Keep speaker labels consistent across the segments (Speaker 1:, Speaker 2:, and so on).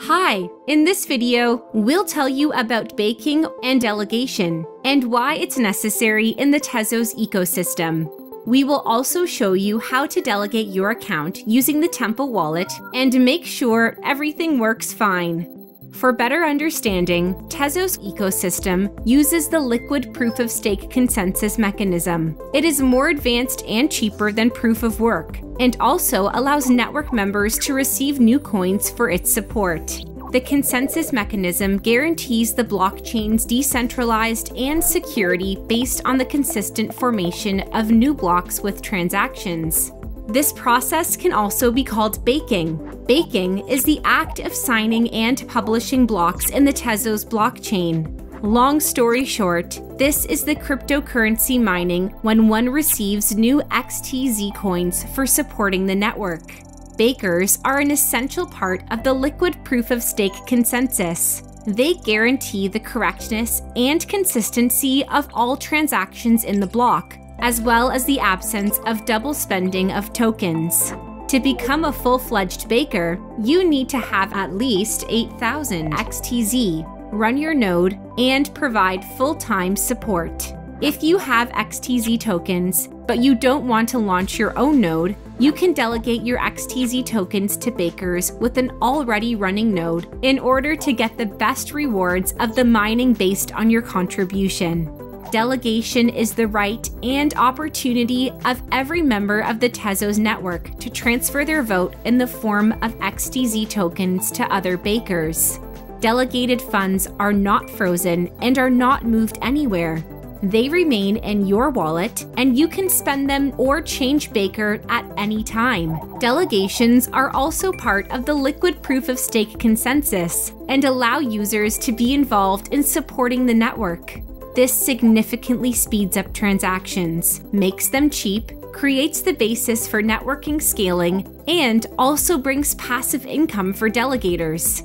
Speaker 1: Hi! In this video, we'll tell you about baking and delegation and why it's necessary in the Tezos ecosystem. We will also show you how to delegate your account using the Temple wallet and make sure everything works fine. For better understanding, Tezos ecosystem uses the liquid proof of stake consensus mechanism. It is more advanced and cheaper than proof of work, and also allows network members to receive new coins for its support. The consensus mechanism guarantees the blockchain's decentralized and security based on the consistent formation of new blocks with transactions. This process can also be called baking. Baking is the act of signing and publishing blocks in the Tezos blockchain. Long story short, this is the cryptocurrency mining when one receives new XTZ coins for supporting the network. Bakers are an essential part of the liquid proof of stake consensus. They guarantee the correctness and consistency of all transactions in the block, as well as the absence of double spending of tokens. To become a full fledged baker, you need to have at least 8,000 XTZ, run your node, and provide full time support. If you have XTZ tokens, but you don't want to launch your own node, you can delegate your XTZ tokens to bakers with an already running node in order to get the best rewards of the mining based on your contribution. Delegation is the right and opportunity of every member of the Tezos network to transfer their vote in the form of XTZ tokens to other bakers. Delegated funds are not frozen and are not moved anywhere. They remain in your wallet and you can spend them or change Baker at any time. Delegations are also part of the liquid proof of stake consensus and allow users to be involved in supporting the network. This significantly speeds up transactions, makes them cheap, creates the basis for networking scaling, and also brings passive income for delegators.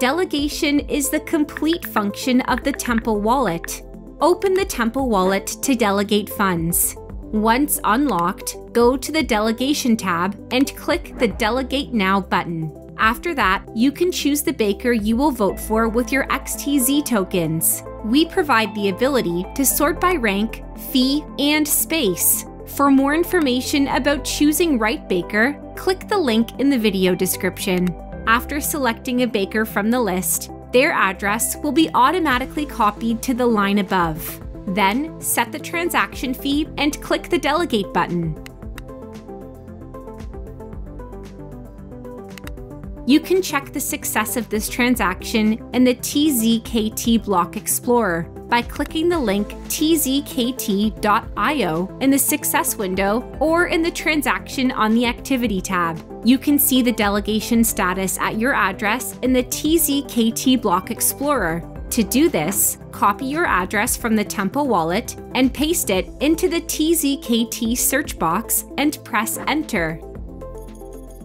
Speaker 1: Delegation is the complete function of the Temple wallet. Open the Temple wallet to delegate funds. Once unlocked, go to the Delegation tab and click the Delegate Now button. After that, you can choose the baker you will vote for with your XTZ tokens. We provide the ability to sort by rank, fee, and space. For more information about choosing right baker, click the link in the video description. After selecting a baker from the list, their address will be automatically copied to the line above. Then, set the transaction fee and click the Delegate button. You can check the success of this transaction in the TZKT Block Explorer by clicking the link tzkt.io in the Success window or in the Transaction on the Activity tab. You can see the delegation status at your address in the TZKT Block Explorer. To do this, copy your address from the Temple wallet and paste it into the TZKT search box and press Enter.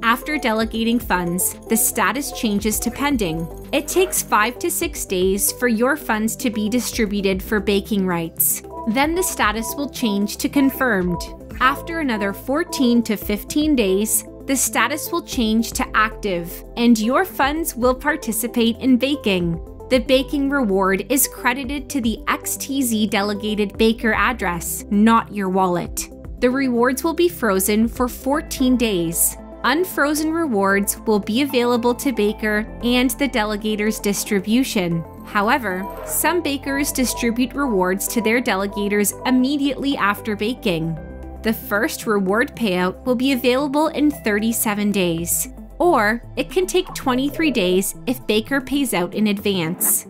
Speaker 1: After delegating funds, the status changes to pending. It takes 5 to 6 days for your funds to be distributed for baking rights. Then the status will change to confirmed. After another 14 to 15 days, the status will change to active, and your funds will participate in baking. The baking reward is credited to the XTZ delegated baker address, not your wallet. The rewards will be frozen for 14 days. Unfrozen rewards will be available to Baker and the delegator's distribution. However, some bakers distribute rewards to their delegators immediately after baking. The first reward payout will be available in 37 days, or it can take 23 days if Baker pays out in advance.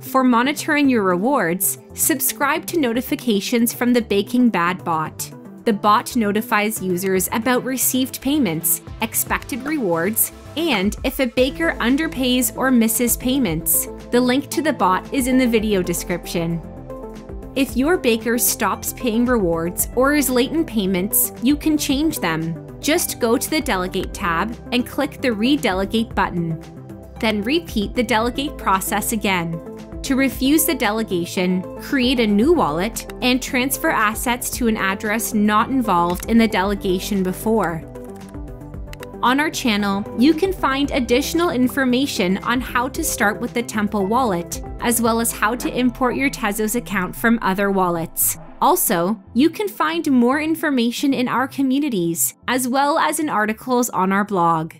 Speaker 1: For monitoring your rewards, subscribe to notifications from the Baking Bad bot. The bot notifies users about received payments, expected rewards, and if a baker underpays or misses payments. The link to the bot is in the video description. If your baker stops paying rewards or is late in payments, you can change them. Just go to the Delegate tab and click the Redelegate button. Then repeat the delegate process again. To refuse the delegation, create a new wallet and transfer assets to an address not involved in the delegation before. On our channel, you can find additional information on how to start with the Temple wallet, as well as how to import your Tezos account from other wallets. Also, you can find more information in our communities, as well as in articles on our blog.